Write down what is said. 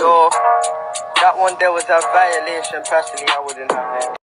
So that one there was a violation. Personally, I wouldn't have it.